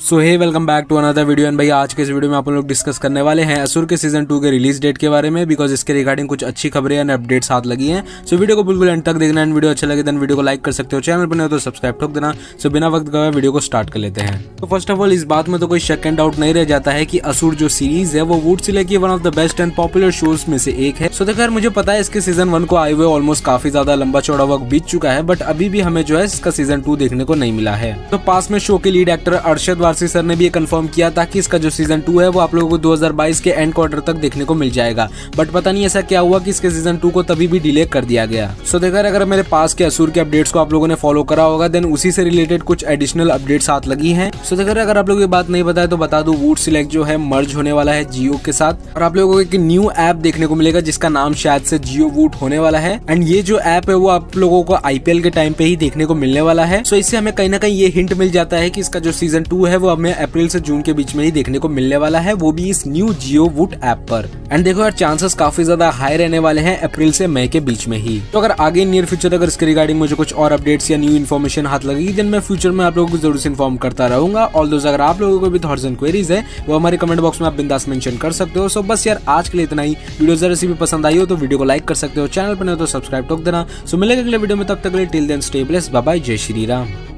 So hey welcome back to another video and भाई आज के इस वीडियो में आप लोग डिस्कस करने वाले हैं असुर के सीज़न टू के रिलीज़ डेट के बारे में बिकॉज़ इसके रिगार्डिंग कुछ अच्छी खबरें एंड अपडेट साथ लगी हैं। सो so, वीडियो को बिल्कुल एंड तक देखना एंड वीडियो अच्छा लगे देन वीडियो को लाइक कर सकते हो। चैनल हो तो सब्सक्राइब ठोक देना। सो so, बिना वक्त गए वीडियो को स्टार्ट कर लेते हैं। तो फ़र्स्ट ऑफ़ ऑल इस बात में तो कोई शक एंड डाउट नहीं रह जाता है कि असुर जो सीरीज़ है वो वुड सिले की one of the best and popular shows में से एक है। सो देखो यार मुझे पता है इसके सीज़न वन को आए हुए ऑलमोस्ट काफ़ी ज़्यादा लंबा चौड़ा वक्त बीत चुका है बट अभी भी हमें जो है इसका सीज़न टू देखने को नहीं मिला है। तो पास में शो के lead actor Arshad Warsi sir ने भी ये कंफर्म किया था कि इसका जो सीज़न टू है वो आप लोगों को 2022 के एंड क्वार्टर तक देखने को मिल जाएगा। बट पता नहीं ऐसा क्या हुआ कि इसके सीज़न टू को तभी भी डिले कर दिया गया। सो so, देखा अगर मेरे पास के असुर के अपडेट्स को आप लोगों ने फॉलो करा होगा देन उसी से रिलेटेड कुछ एडिशनल अपडेट साथ लगी है। सो so, देखा अगर आप लोग ये बात नहीं बताए तो बता दू वूड सिलेक्ट जो है मर्ज होने वाला है जियो के साथ। और आप लोगों को एक न्यू ऐप देखने को मिलेगा जिसका नाम शायद से जियो वूट होने वाला है। एंड ये जो ऐप है वो आप लोगों को आईपीएल के टाइम पे ही देखने को मिलने वाला है। सो so, इससे हमें कहीं ना कहीं ये हिंट मिल जाता है कि इसका जो सीज़न टू है वो हमें अप्रैल से जून के बीच में ही देखने को मिलने वाला है, वो भी इस न्यू जियो वुड ऐप पर। एंड देखो यार चांसेस काफ़ी ज़्यादा हाई रहने वाले हैं अप्रैल से मई के बीच में ही। तो अगर आगे नियर फ्यूचर अगर इसके रिगार्डिंग मुझे कुछ और अपडेट्स या न्यू इन्फॉर्मेशन हाथ लगेगी देन मैं फ्यूचर में आप लोगों को ज़रूर से इन्फॉर्म करता रहूँगा। ऑल अगर आप लोगों को भी थॉट्स एंड क्वेरीज है, वो हमारे कमेंट बॉक्स में आप बिंदास मेंशन कर सकते हो। सो बस यार, आज के लिए इतना ही। वीडियो जरा सी भी पसंद आई हो तो वीडियो को लाइक कर सकते हो। चैनल पर नहीं तो सब्सक्राइब ठोक देना। सो मिलेगा अगले वीडियो में, तब तक till then stay bless bye जय श्री राम।